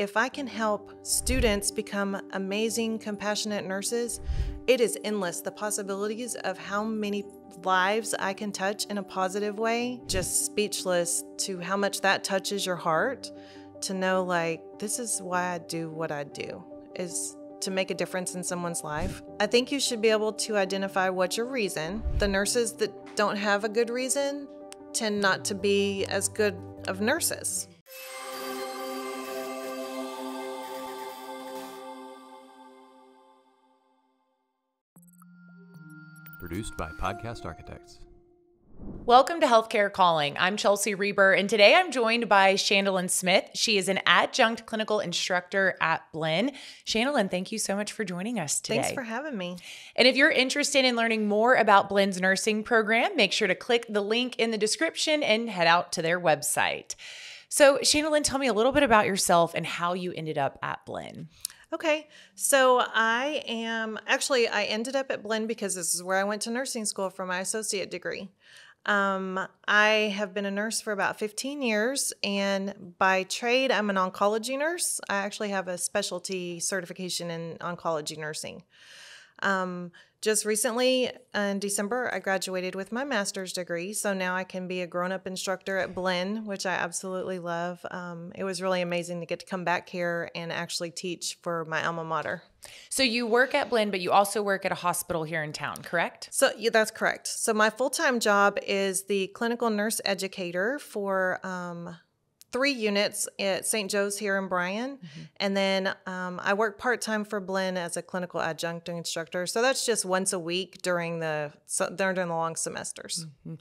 if I can help students become amazing, compassionate nurses, it is endless. The possibilities of how many lives I can touch in a positive way, just speechless to how much that touches your heart to know, like, this is why I do what I do, is to make a difference in someone's life. I think you should be able to identify what's your reason. The nurses that don't have a good reason tend not to be as good of nurses. Produced by Podcast Architects. Welcome to Healthcare Calling. I'm Chelsea Reber, and today I'm joined by Shandolyn Smith. She is an adjunct clinical instructor at Blinn. Shandolyn, thank you so much for joining us today. Thanks for having me. And if you're interested in learning more about Blinn's nursing program, make sure to click the link in the description and head out to their website. So, Shandolyn, tell me a little bit about yourself and how you ended up at Blinn. Okay, so I am actually, I ended up at Blinn because this is where I went to nursing school for my associate degree. Um, I have been a nurse for about 15 years, and by trade, I'm an oncology nurse. I actually have a specialty certification in oncology nursing. Um, just recently in December, I graduated with my master's degree. So now I can be a grown up instructor at Blinn, which I absolutely love. Um, it was really amazing to get to come back here and actually teach for my alma mater. So you work at Blinn, but you also work at a hospital here in town, correct? So yeah, that's correct. So my full time job is the clinical nurse educator for um, three units at St. Joe's here in Bryan. Mm-hmm. And then um, I work part time for Blinn as a clinical adjunct instructor. So that's just once a week during the during the long semesters. Mm-hmm.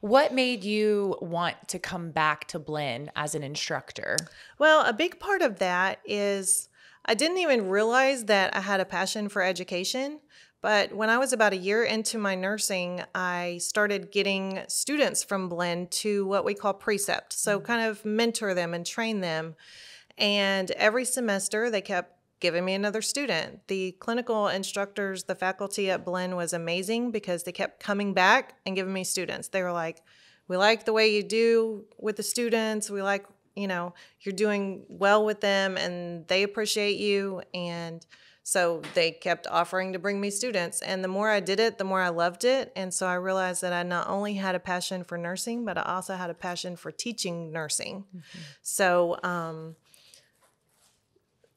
What made you want to come back to Blinn as an instructor? Well, a big part of that is I didn't even realize that I had a passion for education. But when I was about a year into my nursing, I started getting students from Blinn to what we call precept. So, mm-hmm. kind of mentor them and train them. And every semester, they kept giving me another student. The clinical instructors, the faculty at Blinn was amazing because they kept coming back and giving me students. They were like, We like the way you do with the students. We like, you know, you're doing well with them and they appreciate you. And so they kept offering to bring me students. And the more I did it, the more I loved it. And so I realized that I not only had a passion for nursing, but I also had a passion for teaching nursing. Mm-hmm. So um,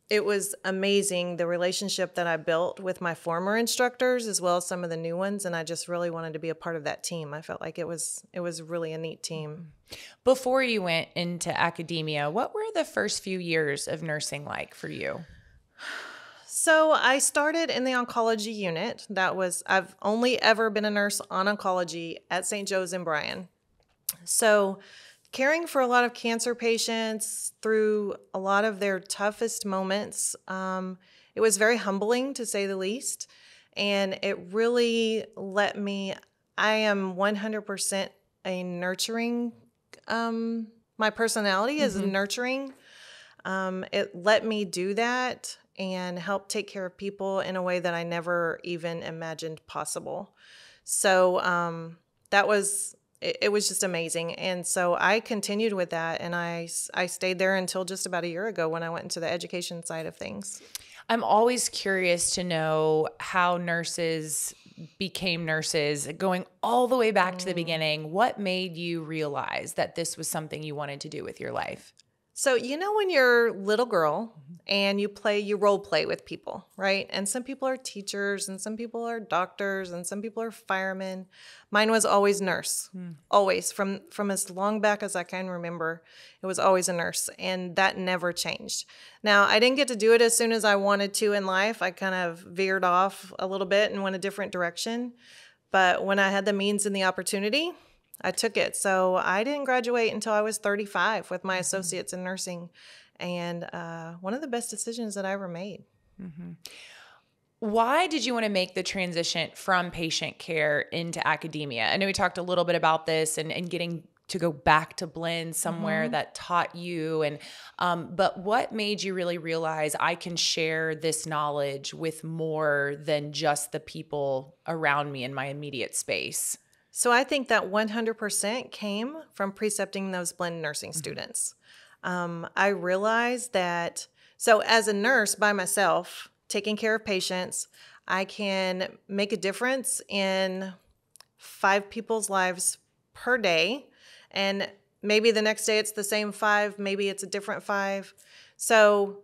it was amazing the relationship that I built with my former instructors as well as some of the new ones and I just really wanted to be a part of that team. I felt like it was it was really a neat team. Before you went into academia, what were the first few years of nursing like for you? So I started in the oncology unit. That was, I've only ever been a nurse on oncology at St. Joe's in Bryan. So caring for a lot of cancer patients through a lot of their toughest moments, um, it was very humbling to say the least. And it really let me, I am 100% a nurturing, um, my personality mm-hmm. is nurturing. Um, it let me do that and help take care of people in a way that I never even imagined possible. So um, that was it, it, was just amazing, and so I continued with that, and I I stayed there until just about a year ago when I went into the education side of things. I'm always curious to know how nurses became nurses, going all the way back mm. to the mm. beginning. What made you realize that this was something you wanted to do with your life? So, you know, when you're little girl and you play, you role play with people, right? And some people are teachers and some people are doctors and some people are firemen. Mine was always nurse, hmm. always from, from as long back as I can remember. It was always a nurse and that never changed. Now, I didn't get to do it as soon as I wanted to in life. I kind of veered off a little bit and went a different direction. But when I had the means and the opportunity, I took it. So I didn't graduate until I was 35 with my mm-hmm. associates in nursing. And uh, one of the best decisions that I ever made. Mm-hmm. Why did you want to make the transition from patient care into academia? I know we talked a little bit about this and, and getting to go back to Blinn somewhere mm-hmm. that taught you and um, but what made you really realize i can share this knowledge with more than just the people around me in my immediate space so I think that 100% came from precepting those Blinn nursing mm-hmm. students. Um, I realized that So, as a nurse by myself, taking care of patients, I can make a difference in five people's lives per day. And maybe the next day it's the same five, maybe it's a different five. So,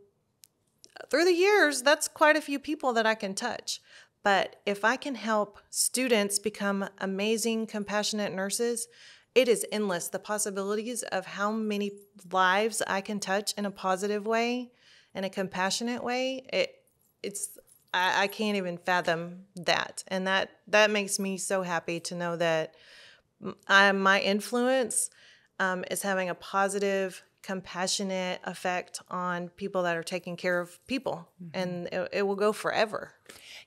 through the years, that's quite a few people that I can touch. But if I can help students become amazing, compassionate nurses, it is endless the possibilities of how many lives I can touch in a positive way, in a compassionate way. It it's I, I can't even fathom that, and that that makes me so happy to know that I, my influence um, is having a positive compassionate effect on people that are taking care of people. Mm-hmm. and it, it, will go forever.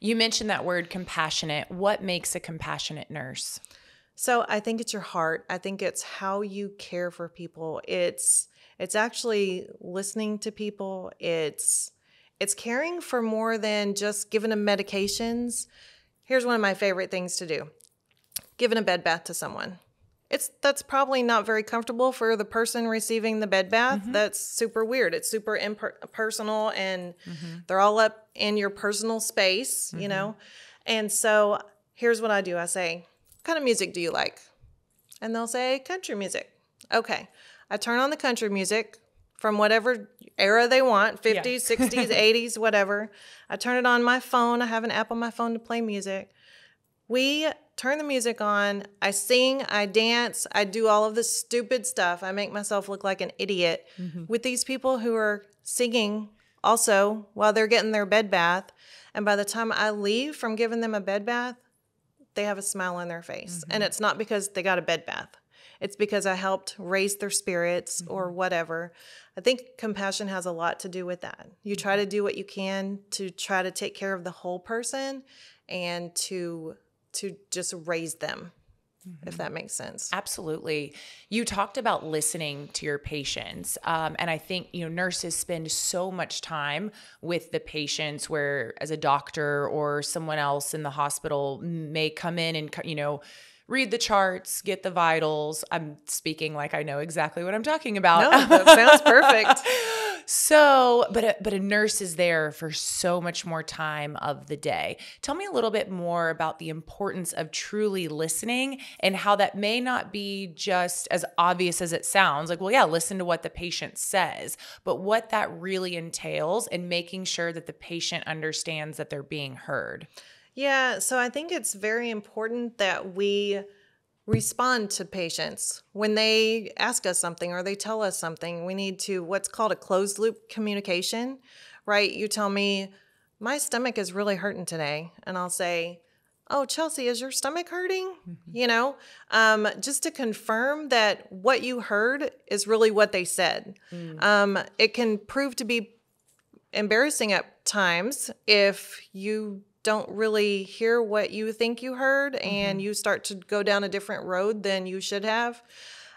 You mentioned that word compassionate. What makes a compassionate nurse? So i think it's your heart. I think it's how you care for people. It's it's actually listening to people. It's it's caring for more than just giving them medications. Here's one of my favorite things to do. Giving a bed bath to someone it's that's probably not very comfortable for the person receiving the bed bath. Mm-hmm. That's super weird. It's super impersonal and mm-hmm. they're all up in your personal space, mm-hmm. you know. And so here's what I do. I say, "What kind of music do you like?" And they'll say, "Country music." Okay. I turn on the country music from whatever era they want 50s, yeah. 60s, 80s, whatever. I turn it on my phone. I have an app on my phone to play music. We turn the music on. I sing, I dance, I do all of this stupid stuff. I make myself look like an idiot mm-hmm. with these people who are singing also while they're getting their bed bath. And by the time I leave from giving them a bed bath, they have a smile on their face. Mm-hmm. And it's not because they got a bed bath. It's because I helped raise their spirits mm-hmm. or whatever. I think compassion has a lot to do with that. You try to do what you can to try to take care of the whole person and to to just raise them if that makes sense. Absolutely. You talked about listening to your patients. Um, and I think, you know, nurses spend so much time with the patients where, as a doctor or someone else in the hospital, may come in and, you know, read the charts, get the vitals. I'm speaking like I know exactly what I'm talking about. No, that sounds perfect. So, but a, but a nurse is there for so much more time of the day. Tell me a little bit more about the importance of truly listening and how that may not be just as obvious as it sounds. Like, well, yeah, listen to what the patient says, but what that really entails and making sure that the patient understands that they're being heard. Yeah, so I think it's very important that we respond to patients when they ask us something or they tell us something. We need to what's called a closed loop communication, right? You tell me, my stomach is really hurting today. And I'll say, Oh, Chelsea, is your stomach hurting? Mm-hmm. You know, um, just to confirm that what you heard is really what they said. Mm. Um, it can prove to be embarrassing at times if you don't really hear what you think you heard and mm-hmm. you start to go down a different road than you should have.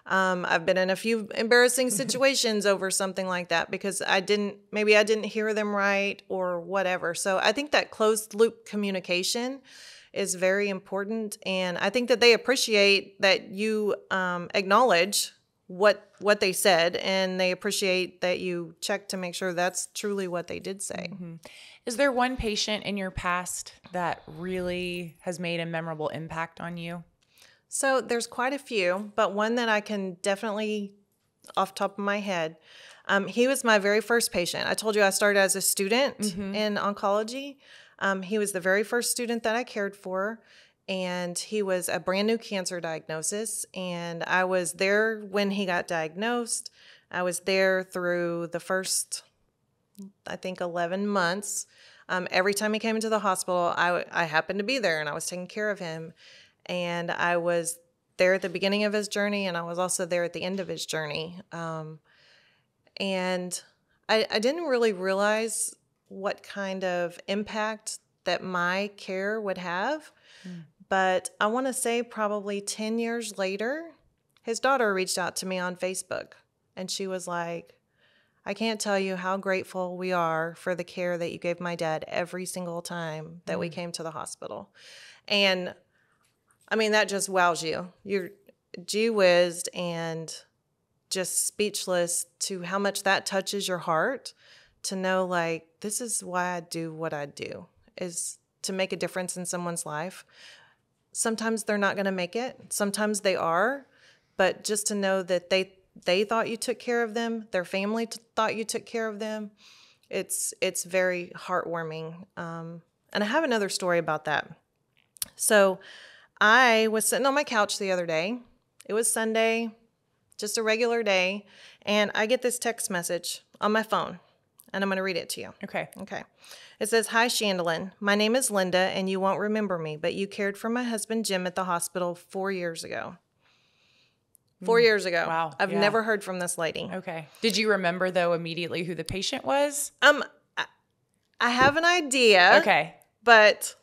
Um, I've been in a few embarrassing situations over something like that because I didn't, maybe I didn't hear them right or whatever. So I think that closed loop communication is very important. And I think that they appreciate that you um, acknowledge what what they said and they appreciate that you check to make sure that's truly what they did say. Mm-hmm. Is there one patient in your past that really has made a memorable impact on you? So there's quite a few, but one that I can definitely, off top of my head, um, he was my very first patient. I told you I started as a student mm-hmm. in oncology. Um, he was the very first student that I cared for, and he was a brand new cancer diagnosis. And I was there when he got diagnosed. I was there through the first I think, 11 months. Um, every time he came into the hospital, I, I happened to be there and I was taking care of him. And I was there at the beginning of his journey and I was also there at the end of his journey. Um, and I, I didn't really realize what kind of impact that my care would have. Mm. But I want to say probably 10 years later, his daughter reached out to me on Facebook and she was like, I can't tell you how grateful we are for the care that you gave my dad every single time that mm. we came to the hospital. And I mean, that just wows you. You're gee whizzed and just speechless to how much that touches your heart to know like this is why I do what I do is to make a difference in someone's life. Sometimes they're not going to make it. Sometimes they are, but just to know that they they thought you took care of them, their family t- thought you took care of them. It's it's very heartwarming. Um, and I have another story about that. So, I was sitting on my couch the other day. It was Sunday, just a regular day, and I get this text message on my phone, and I'm going to read it to you. Okay. Okay. It says, Hi, Shandolyn. My name is Linda, and you won't remember me, but you cared for my husband Jim at the hospital four years ago. Four years ago. Mm. Wow, I've yeah. never heard from this lady. Okay. Did you remember though immediately who the patient was? Um, I, I have an idea. Okay. But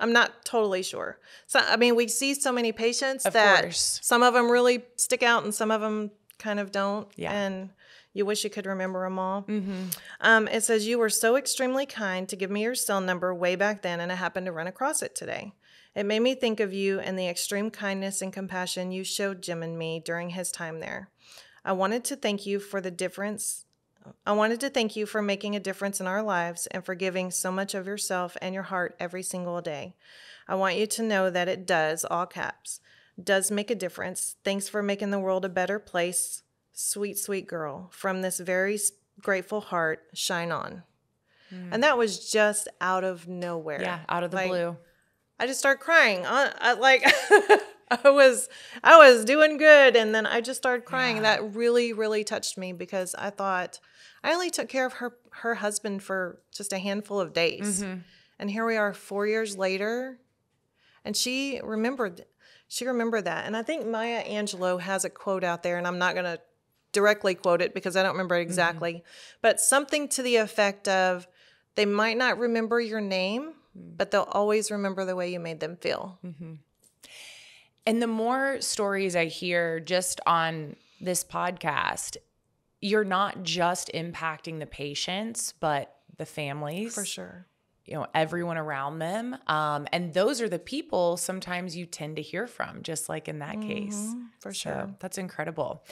I'm not totally sure. So, I mean, we see so many patients Of that course. some of them really stick out and some of them kind of don't. Yeah. And you wish you could remember them all. Mm-hmm. Um, it says, You were so extremely kind to give me your cell number way back then, and I happened to run across it today. It made me think of you and the extreme kindness and compassion you showed Jim and me during his time there. I wanted to thank you for the difference. I wanted to thank you for making a difference in our lives and for giving so much of yourself and your heart every single day. I want you to know that it does, all caps, does make a difference. Thanks for making the world a better place. Sweet, sweet girl. From this very grateful heart, shine on. And that was just out of nowhere. Mm. Yeah, out of the Like, blue. I just started crying. I, I, like I was, I was doing good, and then I just started crying. Yeah. That really, really touched me because I thought I only took care of her her husband for just a handful of days, Mm-hmm. and here we are, four years later, and she remembered, she remembered that. And I think Maya Angelou has a quote out there, and I'm not gonna directly quote it because I don't remember it mm-hmm. exactly, but something to the effect of, "They might not remember your name." Mm. But they'll always remember the way you made them feel. Mm-hmm. And the more stories I hear just on this podcast, you're not just impacting the patients, but the families. For sure. You know everyone around them um, and those are the people sometimes you tend to hear from just like in that case Mm-hmm. for So sure. that's incredible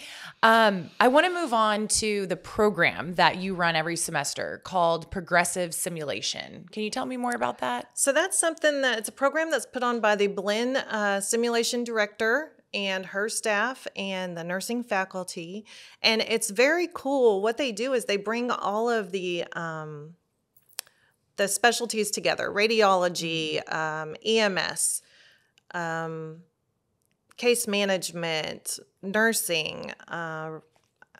um, i want to move on to the program that you run every semester called progressive simulation can you tell me more about that So that's something that it's a program that's put on by the Blinn uh, simulation director and her staff and the nursing faculty. And it's very cool. What they do is they bring all of the um, the specialties together: radiology, um, EMS, um, case management, nursing. Uh,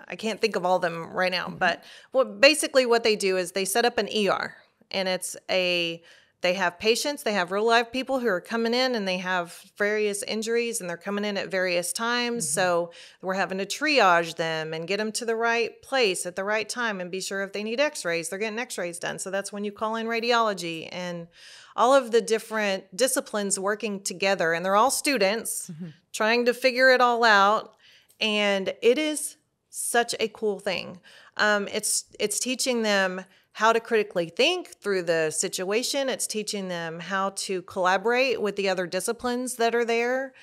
I can't think of all of them right now, but what basically what they do is they set up an ER, and it's a they have patients, they have real life people who are coming in and they have various injuries and they're coming in at various times. So we're having to triage them and get them to the right place at the right time and be sure if they need x rays, they're getting x rays done. So that's when you call in radiology and all of the different disciplines working together. And they're all students trying to figure it all out. And it is such a cool thing. Um, it's it's teaching them how to critically think through the situation. It's teaching them how to collaborate with the other disciplines that are there,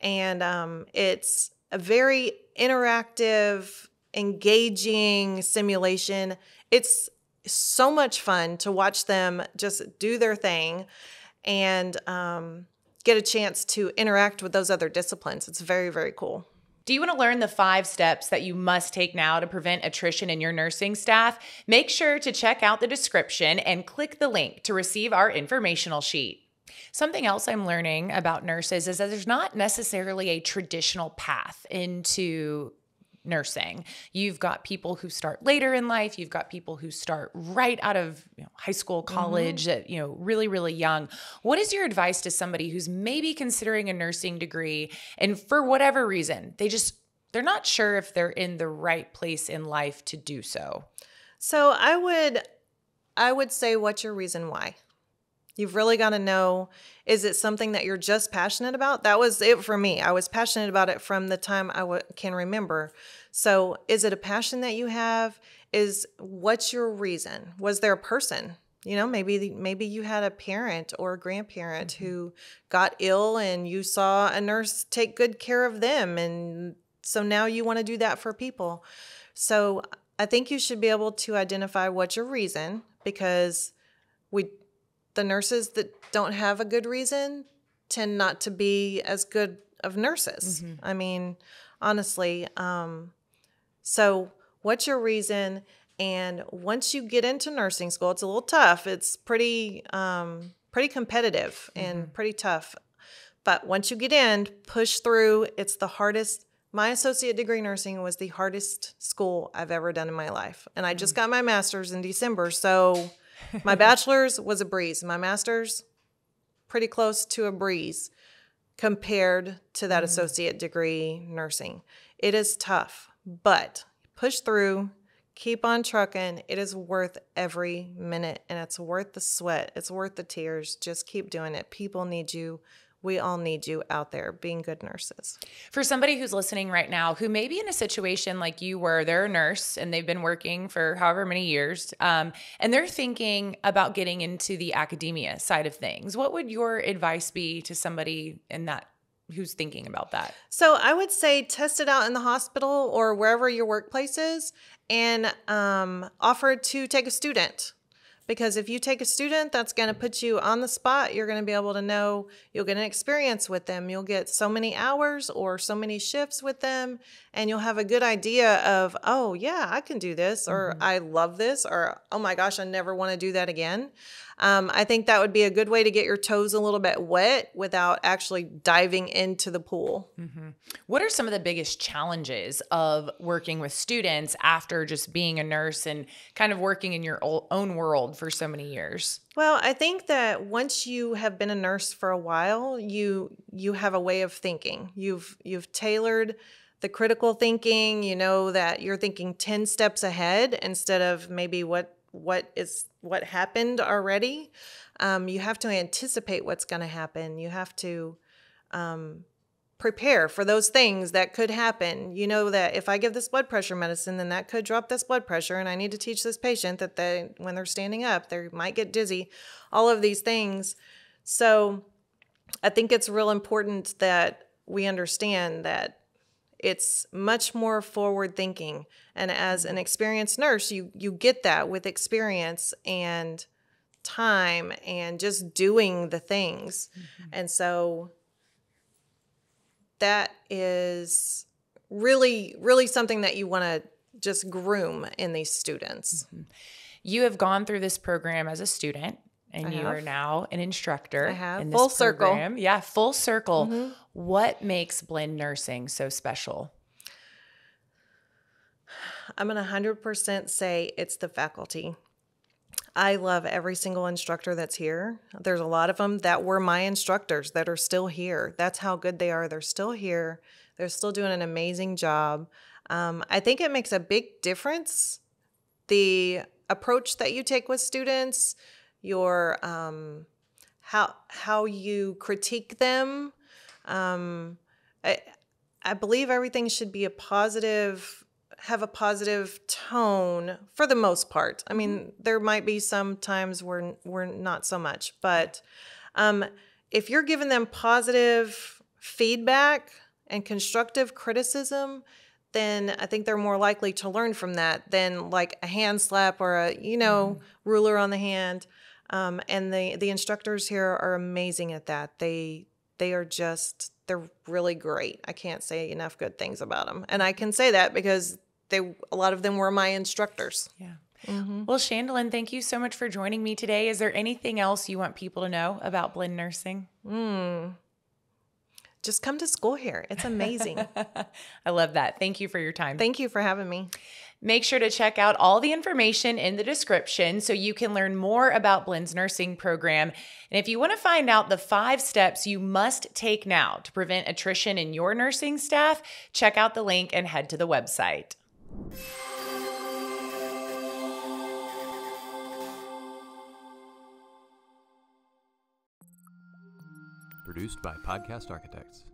and um, it's a very interactive, engaging simulation. It's so much fun to watch them just do their thing and um, get a chance to interact with those other disciplines. It's very very cool. Do you want to learn the five steps that you must take now to prevent attrition in your nursing staff? Make sure to check out the description and click the link to receive our informational sheet. Something else I'm learning about nurses is that there's not necessarily a traditional path into nursing. You've got people who start later in life, you've got people who start right out of you know, high school, mm-hmm. college, at, you know, really really young. What is your advice to somebody who's maybe considering a nursing degree and for whatever reason, they just they're not sure if they're in the right place in life to do so? So I would I would say what's your reason why? You've really got to know is it something that you're just passionate about? That was it for me. I was passionate about it from the time I w- can remember. So, is it a passion that you have? Is what's your reason? Was there a person? You know, maybe maybe you had a parent or a grandparent mm-hmm. who got ill and you saw a nurse take good care of them and so now you want to do that for people. So I think you should be able to identify what's your reason because we the nurses that don't have a good reason tend not to be as good of nurses. Mm-hmm. I mean, honestly, um, so what's your reason? And once you get into nursing school, it's a little tough. It's pretty um, pretty competitive and pretty tough. But once you get in, push through. It's the hardest. My associate degree in nursing was the hardest school I've ever done in my life. And I just got my master's in December. So my bachelor's was a breeze. My master's, pretty close to a breeze compared to that mm. associate degree nursing. It is tough, but push through, keep on trucking. It is worth every minute and it's worth the sweat. It's worth the tears. Just keep doing it. People need you. We all need you out there being good nurses. For somebody who's listening right now who may be in a situation like you were, they're a nurse and they've been working for however many years, um, and they're thinking about getting into the academia side of things, what would your advice be to somebody in that who's thinking about that? So I would say test it out in the hospital or wherever your workplace is and um, offer to take a student. Because if you take a student, that's going to put you on the spot. You're going to be able to know, you'll get an experience with them. You'll get so many hours or so many shifts with them, and you'll have a good idea of, oh, yeah, I can do this, or mm-hmm. I love this, or oh my gosh, I never want to do that again. Um, I think that would be a good way to get your toes a little bit wet without actually diving into the pool. What are some of the biggest challenges of working with students after just being a nurse and kind of working in your own world for so many years? Well, I think that once you have been a nurse for a while, you you have a way of thinking. You've you've tailored the critical thinking. You know that you're thinking 10 steps ahead instead of maybe what what is what happened already. Um, you have to anticipate what's going to happen. You have to um, prepare for those things that could happen. You know that if I give this blood pressure medicine, then that could drop this blood pressure, and I need to teach this patient that they, when they're standing up, they might get dizzy. All of these things. So, I think it's real important that we understand that it's much more forward thinking, and as an experienced nurse, you you get that with experience and time and just doing the things, mm-hmm. and so that is really really something that you want to just groom in these students. Mm-hmm. You have gone through this program as a student and I you have. are now an instructor I have. in this Full circle. Mm-hmm. program. Yeah, full circle. What makes Blinn nursing so special? i'm going to 100% say it's the faculty i love every single instructor that's here there's a lot of them that were my instructors that are still here that's how good they are they're still here they're still doing an amazing job um, i think it makes a big difference the approach that you take with students, your um, how how you critique them. Um, I I believe everything should be a positive, have a positive tone for the most part. I mean, there might be some times where we're not so much, but um, if you're giving them positive feedback and constructive criticism, then I think they're more likely to learn from that than like a hand slap or a you know ruler on the hand. Um, and the the instructors here are amazing at that. They they are just they're really great. I can't say enough good things about them, and I can say that because they a lot of them were my instructors. Yeah. Well, Shandolyn, thank you so much for joining me today. Is there anything else you want people to know about Blinn nursing? Mm. Just come to school here. It's amazing. I love that. Thank you for your time. Thank you for having me. Make sure to check out all the information in the description so you can learn more about Blinn's nursing program. And if you want to find out the five steps you must take now to prevent attrition in your nursing staff, check out the link and head to the website. Produced by Podcast Architects.